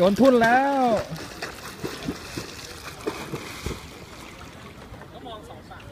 โยนทุ่นแล้วก็มองสองฝั่ง